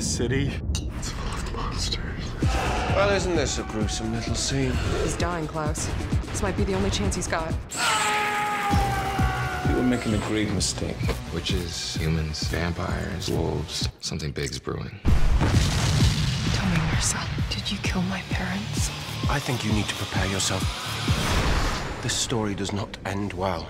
The city. It's full of monsters. Well, isn't this a gruesome little scene? He's dying, Klaus. This might be the only chance he's got. You were making a great mistake. Which is humans, vampires, wolves. Something big's brewing. Tell me, Marcel, did you kill my parents? I think you need to prepare yourself. This story does not end well.